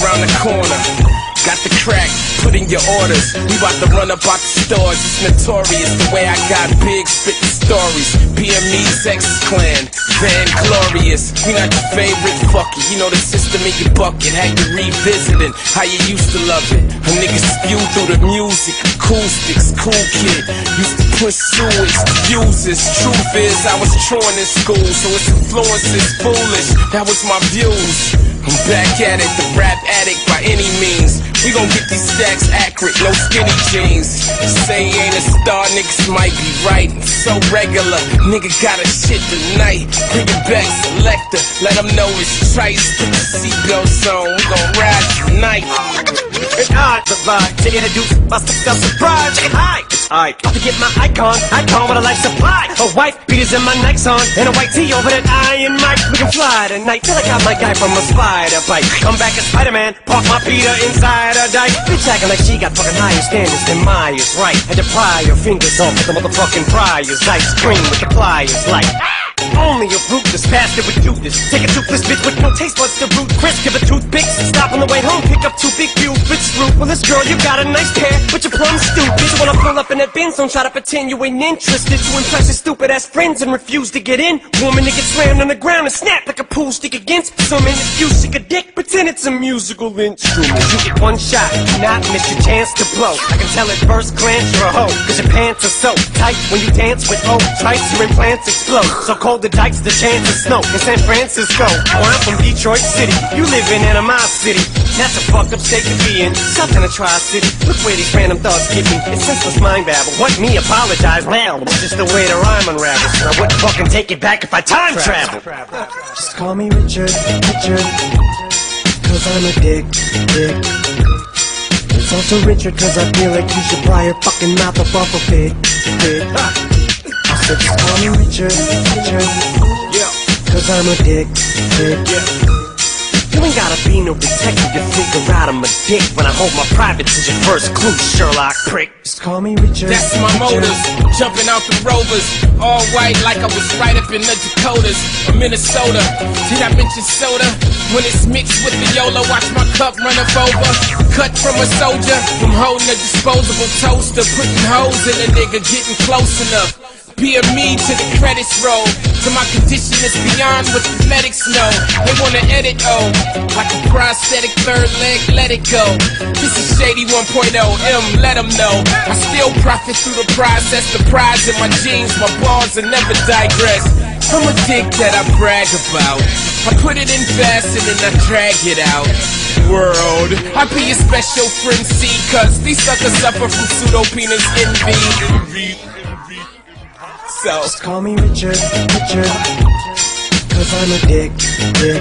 around the corner. Got the crack, put in your orders. We about to run up out the stores. It's notorious the way I got big, spitting stories. PME, Sex Clan, Van Glorious. We not your favorite, fuck it. You know the system in your bucket. Had you revisiting how you used to love it. A nigga spew through the music, acoustics, cool kid. Used to push sewage, fuses. Truth is, I was truant in school, so its influence is foolish. That was my views. I'm back at it, the rap addict by any means. We gon' get these stacks accurate, no skinny jeans. Say ain't a star, niggas might be right. So regular, nigga got a shit tonight. Bring it back, selector, let them know it's Trice. Put the seatbelts on, we gon'. Hard to vibe to introduce my stuff surprise. Check it high. It's I to get my icon, icon with a life supply. A wife beaters in my Nikes on, and a white tee over that iron mic. We can fly tonight. Feel like I'm my guy from a spider bite. Come back as Spider-Man, park my Peter inside a dike. Bitch acting like she got fucking higher standards than Myers, right? Had to pry your fingers off with the motherfucking priors. Nice scream with the pliers, like. Only a ruthless bastard would do this. Take a toothless bitch with no taste buds to Ruth's Chris. Give a toothpick. Stop on the way home. Pick up two big. Rich fruit. Well, this girl, you got a nice pair, but you're plumb stupid. So when I pull up in that Benz, don't try to pretend you ain't interested. To impress your stupid ass friends and refuse to get in. Woman to get slammed on the ground and snap like a pool stick against some excuse. Sick a dick. Pretend it's a musical instrument. You get one shot, do not miss your chance to blow. I can tell at first glance you're a hoe. Cause your pants are so tight when you dance with old tights. Your implants explode. So cold the dikes, the chance of snow in San Francisco. I'm from Detroit City. You live in a mob city. That's a fucked up state to be in. Something to try city. Look where these random thoughts get me. It's senseless mind babble. What me apologize? Well, just the way the rhyme unravels. I wouldn't fucking take it back if I time travel. Just call me Richard, Richard. Cause I'm a dick, dick. It's also Richard cause I feel like you should pry your fucking mouth up off a pig. Said just call me Richard, Richard. Cause I'm a dick, dick. You ain't gotta be no detective to figure out I'm a dick when I hold my privates as your first clue, Sherlock prick. Just call me Richard. That's my Richard. motors, jumping out the rovers, all white like I was right up in the Dakotas or Minnesota. Did I mention soda? When it's mixed with the YOLO, watch my cup run up over. Cut from a soldier, from holding a disposable toaster, putting holes in a nigga, getting close enough. Be a me to the credits roll. To my condition is beyond what the medics know. They wanna edit, oh, like a prosthetic third leg, let it go. This is Shady 1.0, M, let them know. I still profit through the process, the prize in my jeans, my balls, and never digress. I'm a dick that I brag about. I put it in fast and then I drag it out. World, I be a special friend, see, cause these suckers suffer from pseudo penis envy. So, Just call me Richard, Richard. Cause I'm a dick, dick.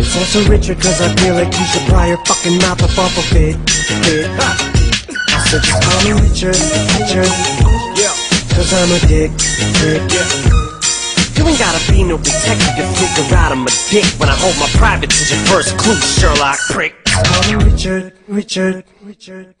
It's also Richard cause I feel like you should pry your fucking mouth up off a pig, pig. I said just call me Richard, Richard. yeah. Cause I'm a dick, dick. You ain't gotta be no detective to figure out I'm a dick when I hold my privates as your first clue, Sherlock prick. Call me Richard, Richard, Richard.